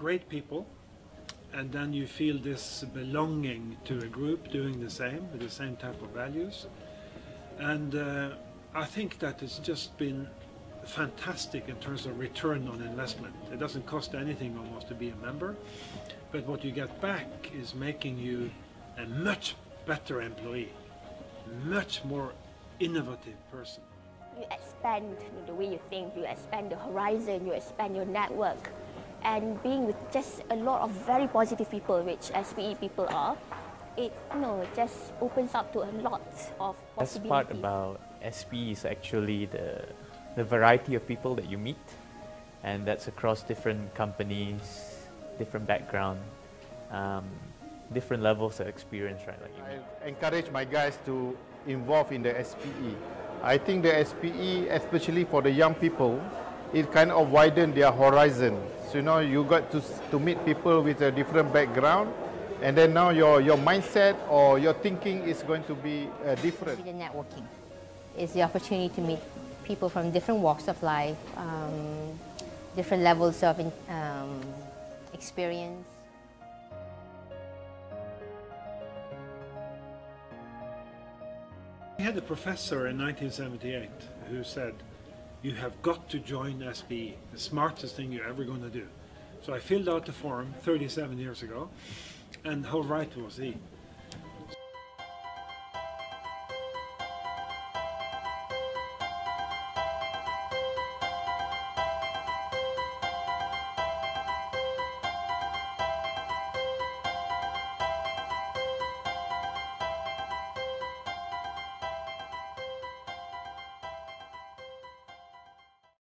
great people, and then you feel this belonging to a group doing the same with the same type of values. And uh, I think that it's just been fantastic in terms of return on investment. It doesn't cost anything almost to be a member, but what you get back is making you a much better employee, much more innovative person. You expand the way you think, you expand the horizon, you expand your network. And being with just a lot of very positive people, which SPE people are, it you know just opens up to a lot of possibilities. Best possibilities. part about SPE is actually the, the variety of people that you meet, and that's across different companies, different background, um, different levels of experience, right? Like I encourage my guys to involve in the SPE. I think the SPE, especially for the young people, it kind of widen their horizon. So you know, you got to to meet people with a different background, and then now your your mindset or your thinking is going to be uh, different. The networking is the opportunity to meet people from different walks of life, um, different levels of um, experience. We had a professor in 1978 who said, you have got to join SPE, the smartest thing you're ever going to do. So I filled out the form 37 years ago, and how right was he?